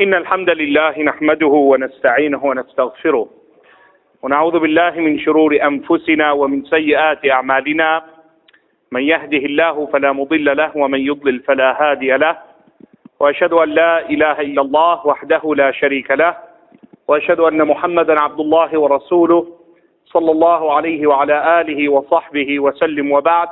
إن الحمد لله نحمده ونستعينه ونستغفره ونعوذ بالله من شرور أنفسنا ومن سيئات أعمالنا. من يهده الله فلا مضل له ومن يضلل فلا هادي له. وأشهد أن لا إله إلا الله وحده لا شريك له. وأشهد أن محمدا عبد الله ورسوله صلى الله عليه وعلى آله وصحبه وسلم وبعد.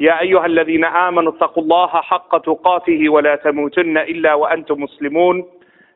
يا أيها الذين آمنوا اتقوا الله حق تقاته ولا تموتن إلا وأنتم مسلمون.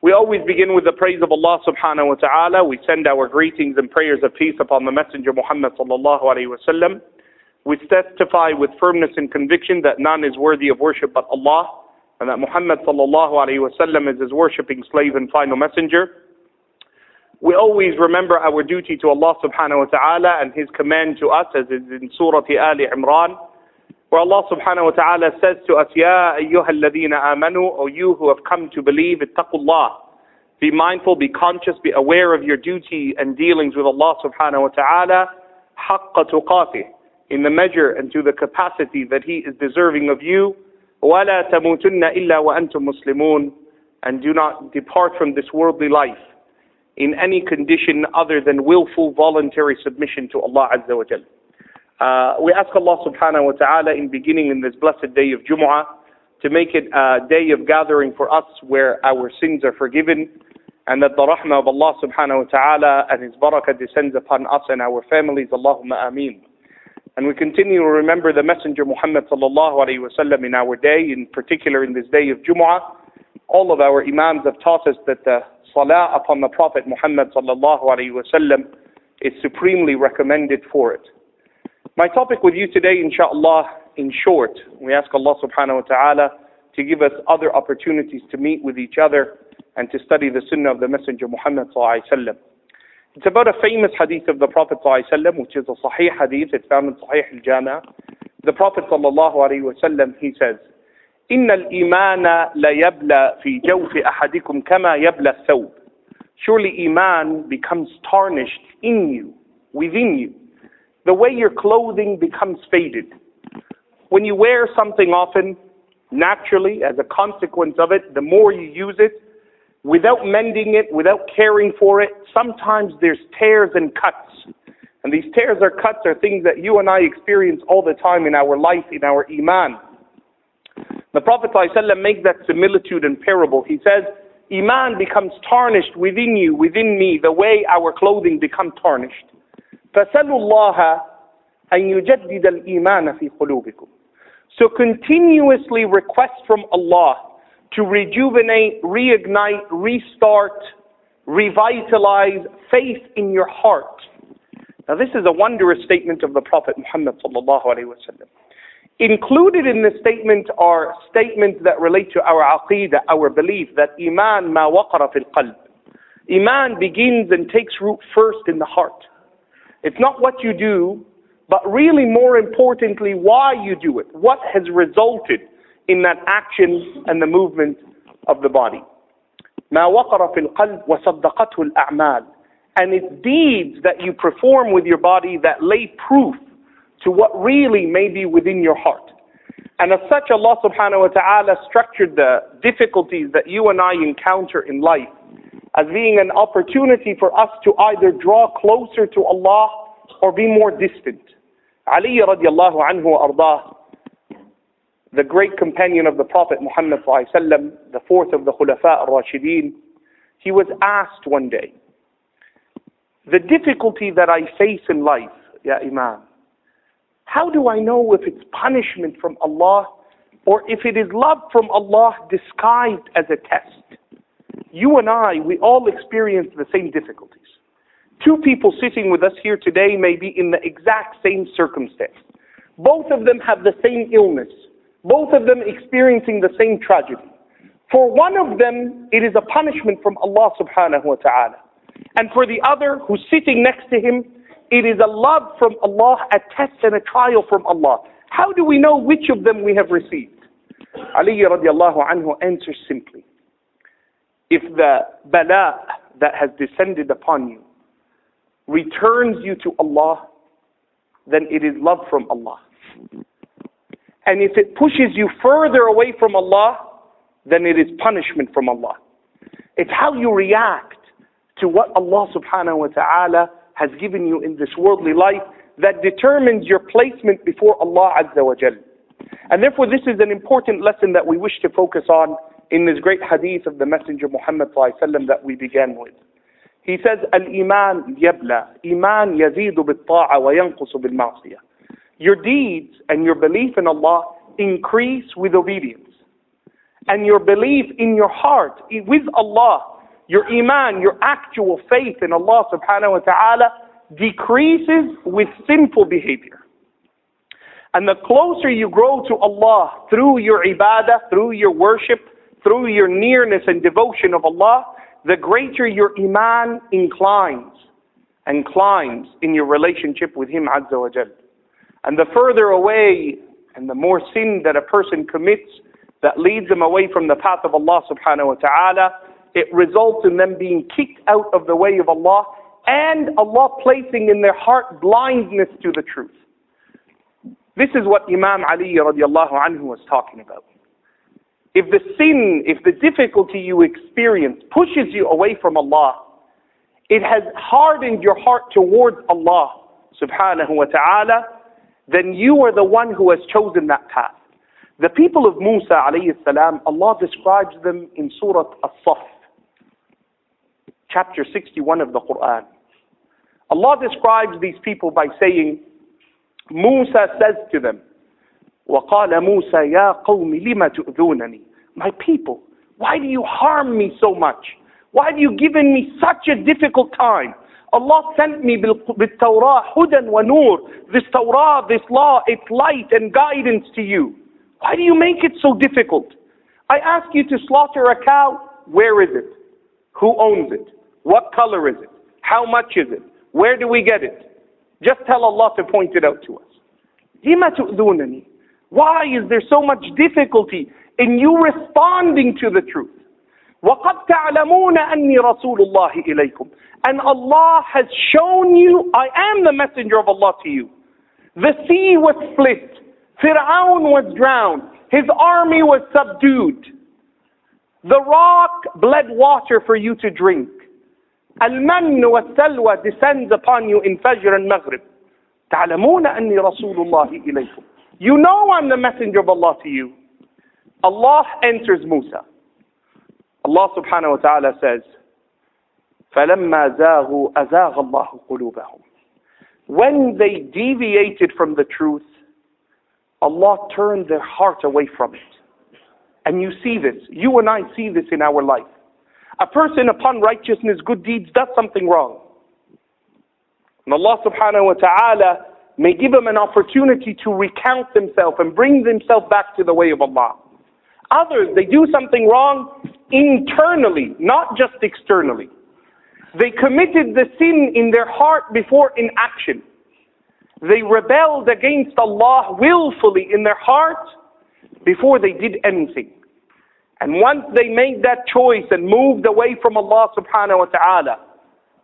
We always begin with the praise of Allah subhanahu wa ta'ala. We send our greetings and prayers of peace upon the Messenger Muhammad sallallahu alayhi wa sallam. We testify with firmness and conviction that none is worthy of worship but Allah and that Muhammad sallallahu alayhi wa sallam is his worshipping slave and final messenger. We always remember our duty to Allah subhanahu wa ta'ala and His command to us as is in Surah Ali Imran, where Allah subhanahu wa ta'ala says to us, Ya ayyuha alladhina amanu, O you who have come to believe, ittaqullah. Be mindful, be conscious, be aware of your duty and dealings with Allah subhanahu wa ta'ala, haqqa tuqatih, in the measure and to the capacity that He is deserving of you, وَلَا تَمُوتُنَّ إِلَّا وَأَنْتُمْ مُسْلِمُونَ And do not depart from this worldly life in any condition other than willful, voluntary submission to Allah Azza wa Jal. Uh, we ask Allah subhanahu wa ta'ala in beginning in this blessed day of Jumu'ah to make it a day of gathering for us where our sins are forgiven and that the rahmah of Allah subhanahu wa ta'ala and His barakah descends upon us and our families. Allahumma ameen. And we continue to remember the Messenger Muhammad sallallahu alayhi wa in our day, in particular in this day of Jumu'ah. All of our Imams have taught us that the salah upon the Prophet Muhammad sallallahu alayhi wa sallam is supremely recommended for it. My topic with you today, inshallah, in short, we ask Allah subhanahu wa ta'ala to give us other opportunities to meet with each other and to study the sunnah of the Messenger Muhammad It's about a famous hadith of the Prophet which is a sahih hadith, it's found in Sahih al-Jami. The Prophet sallallahu alayhi wa sallam, he says, إن الإيمان لا يبلى في جوف أحدكم كما يبلى الثوب. Surely iman becomes tarnished in you, within you, the way your clothing becomes faded. When you wear something often, naturally, as a consequence of it, the more you use it, without mending it, without caring for it, sometimes there's tears and cuts. And these tears or cuts are things that you and I experience all the time in our life, in our Iman. The Prophet ﷺ makes that similitude and parable. He says, Iman becomes tarnished within you, within me, the way our clothing become tarnished. فَسَلُوا اللَّهَ أَن يُجَدِّدَ الْإِيمَانَ فِي قُلُوبِكُم So continuously request from Allah to rejuvenate, reignite, restart, revitalize faith in your heart. Now this is a wondrous statement of the Prophet Muhammad sallallahu alaihi wasallam. Included in this statement are statements that relate to our aqidah, our belief that iman ma waqara fil qalb. Iman begins and takes root first in the heart. It's not what you do, but really more importantly, why you do it. What has resulted in that action and the movement of the body. ما وقر في القلب وصدقته الأعمال. And it's deeds that you perform with your body that lay proof to what really may be within your heart. And as such, Allah subhanahu wa ta'ala structured the difficulties that you and I encounter in life as being an opportunity for us to either draw closer to Allah or be more distant. Ali radiallahu anhu ardah, the great companion of the Prophet Muhammad sallam, the fourth of the Khulafa al-Rashideen, he was asked one day, the difficulty that I face in life, Ya Imam, how do I know if it's punishment from Allah or if it is love from Allah disguised as a test? You and I, we all experience the same difficulties. Two people sitting with us here today may be in the exact same circumstance. Both of them have the same illness. Both of them experiencing the same tragedy. For one of them, it is a punishment from Allah subhanahu wa ta'ala. And for the other, who's sitting next to him, it is a love from Allah, a test and a trial from Allah. How do we know which of them we have received? Ali radiallahu anhu answers simply. The bala that has descended upon you returns you to Allah, then it is love from Allah. And if it pushes you further away from Allah, then it is punishment from Allah. It's how you react to what Allah subhanahu wa ta'ala has given you in this worldly life that determines your placement before Allah Azza wa Jal. And therefore this is an important lesson that we wish to focus on in this great hadith of the Messenger Muhammad that we began with. He says, Al-Iman yabla, Iman yazidu bil-ta'a wa yanqusu bil-ma'siyah. Your deeds and your belief in Allah increase with obedience. And your belief in your heart with Allah your iman, your actual faith in Allah subhanahu wa ta'ala decreases with sinful behavior. And the closer you grow to Allah through your ibadah, through your worship, through your nearness and devotion of Allah, the greater your iman inclines and climbs in your relationship with Him Azza wa Jal. And the further away and the more sin that a person commits that leads them away from the path of Allah subhanahu wa ta'ala, it results in them being kicked out of the way of Allah and Allah placing in their heart blindness to the truth. This is what Imam Ali radiallahu anhu was talking about. If the sin, if the difficulty you experience pushes you away from Allah, it has hardened your heart towards Allah subhanahu wa ta'ala, then you are the one who has chosen that path. The people of Musa alayhi salam, Allah describes them in Surah As-Saff chapter 61 of the Quran. Allah describes these people by saying, Musa says to them, وقال موسى يا قوم لم تؤذونني My people, why do you harm me so much? Why have you given me such a difficult time? Allah sent me بالتوراة هدى ونور This Torah, this law, it's light and guidance to you. Why do you make it so difficult? I ask you to slaughter a cow, where is it? Who owns it? What color is it? How much is it? Where do we get it? Just tell Allah to point it out to us. Why is there so much difficulty in you responding to the truth? وَقَدْ تَعْلَمُونَ أَنِّي رَسُولُ اللَّهِ إِلَيْكُمْ And Allah has shown you, I am the messenger of Allah to you. The sea was split. Fir'aun was drowned. His army was subdued. The rock bled water for you to drink. المن والسلوى descends upon you in Fajr and Maghrib. تعلمون أني رسول الله إليكم. You know I'm the messenger of Allah to you. Allah enters Musa. Allah subhanahu wa ta'ala says, فَلَمَّا زَاغُوا أَزَاغَ اللَّهُ قُلُوبَهُمْ When they deviated from the truth, Allah turned their heart away from it. And you see this. You and I see this in our life. A person upon righteousness, good deeds, does something wrong. And Allah subhanahu wa ta'ala may give him an opportunity to recount himself and bring himself back to the way of Allah. Others, they do something wrong internally, not just externally. They committed the sin in their heart before in action. They rebelled against Allah willfully in their heart before they did anything. And once they made that choice and moved away from Allah subhanahu wa ta'ala,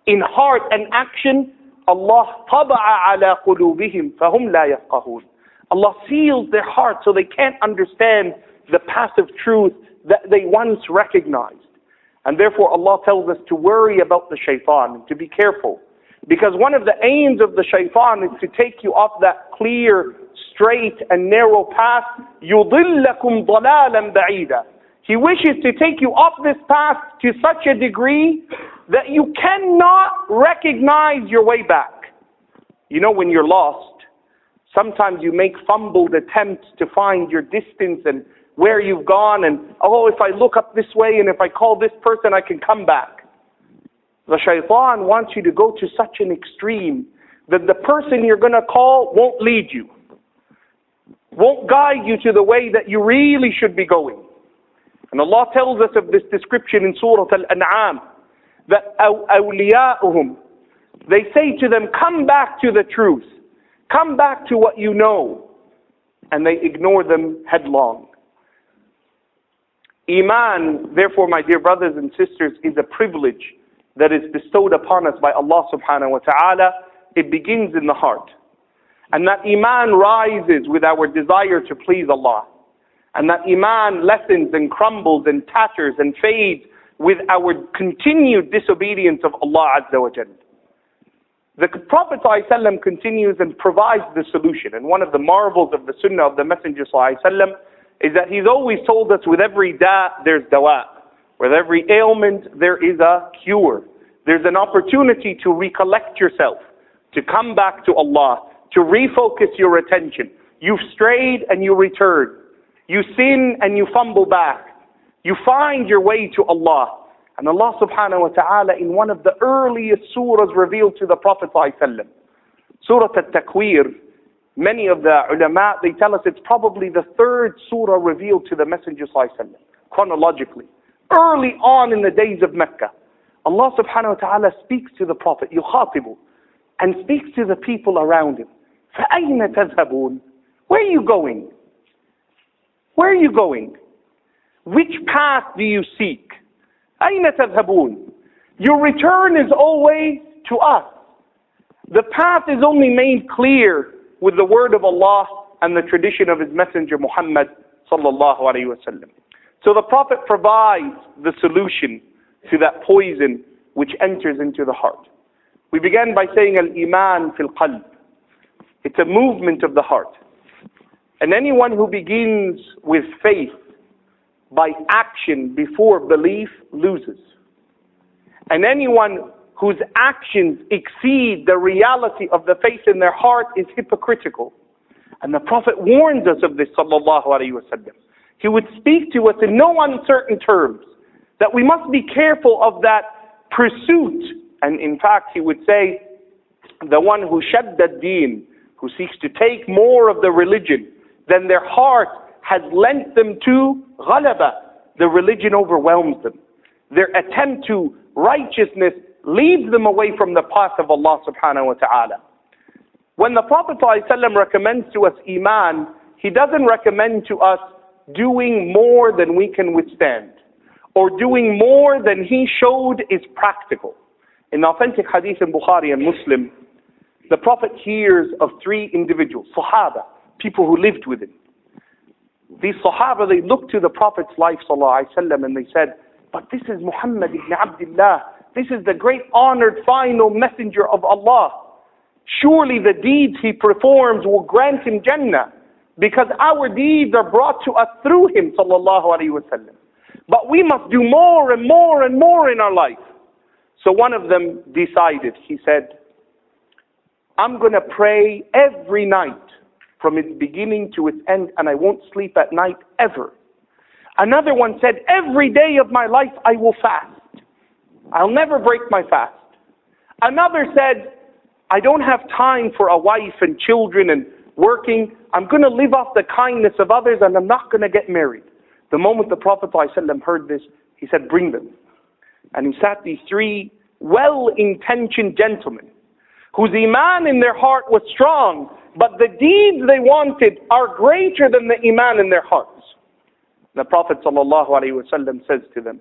in heart and action, Allah طبع على قلوبهم فهم لا يفقهون. Allah seals their hearts so they can't understand the path of truth that they once recognized. And therefore Allah tells us to worry about the shaitan and to be careful. Because one of the aims of the shaitan is to take you off that clear, straight and narrow path. يُضِلَّكُمْ ضَلَالًا بَعِيدًا he wishes to take you off this path to such a degree that you cannot recognize your way back. You know, when you're lost, sometimes you make fumbled attempts to find your distance and where you've gone, and oh, if I look up this way and if I call this person, I can come back. The shaitan wants you to go to such an extreme that the person you're going to call won't lead you, won't guide you to the way that you really should be going. And Allah tells us of this description in Surah Al-An'am that awliya'uhum, they say to them, come back to the truth. Come back to what you know. And they ignore them headlong. Iman, therefore, my dear brothers and sisters, is a privilege that is bestowed upon us by Allah subhanahu wa ta'ala. It begins in the heart. And that Iman rises with our desire to please Allah. And that Iman lessens and crumbles and tatters and fades with our continued disobedience of Allah Azza wa Jalla. The Prophet ﷺ continues and provides the solution. And one of the marvels of the Sunnah of the Messenger ﷺ is that he's always told us with every da, there's dawa. With every ailment, there is a cure. There's an opportunity to recollect yourself, to come back to Allah, to refocus your attention. You've strayed and you return. You sin and you fumble back. You find your way to Allah. And Allah subhanahu wa ta'ala in one of the earliest surahs revealed to the Prophet ﷺ, Surah Al-Takwir, many of the ulama, they tell us it's probably the third surah revealed to the Messenger ﷺ, chronologically. Early on in the days of Mecca, Allah subhanahu wa ta'ala speaks to the Prophet, يخاطب, and speaks to the people around him. فَأَيْنَ تَذْهَبُونَ Where are you going? Where are you going? Which path do you seek? أين تذهبون? Your return is always to us. The path is only made clear with the word of Allah and the tradition of His Messenger Muhammad sallallahu alaihi wasallam. So the Prophet provides the solution to that poison which enters into the heart. We began by saying al-iman fil qalb. It's a movement of the heart. And anyone who begins with faith by action before belief loses. And anyone whose actions exceed the reality of the faith in their heart is hypocritical. And the Prophet warns us of this, sallallahu alayhi wasallam. He would speak to us in no uncertain terms that we must be careful of that pursuit. And in fact, he would say, the one who shadda deen, who seeks to take more of the religion than their heart has lent them to ghalaba. The religion overwhelms them. Their attempt to righteousness leads them away from the path of Allah subhanahu wa ta'ala. When the Prophet ﷺ recommends to us Iman, he doesn't recommend to us doing more than we can withstand or doing more than he showed is practical. In the authentic hadith in Bukhari and Muslim, the Prophet hears of three individuals, Sahaba, people who lived with him. These Sahaba, they looked to the Prophet's life وسلم, and they said, but this is Muhammad ibn Abdullah. This is the great honored final messenger of Allah. Surely the deeds he performs will grant him Jannah because our deeds are brought to us through him sallallahu alaihi wasallam. But we must do more and more and more in our life. So one of them decided, he said, I'm going to pray every night from its beginning to its end, and I won't sleep at night ever. Another one said, Every day of my life I will fast. I'll never break my fast. Another said, I don't have time for a wife and children and working. I'm going to live off the kindness of others and I'm not going to get married. The moment the Prophet ﷺ heard this, he said, Bring them. And he sat these three well intentioned gentlemen whose iman in their heart was strong, but the deeds they wanted are greater than the iman in their hearts. The Prophet ﷺ says to them,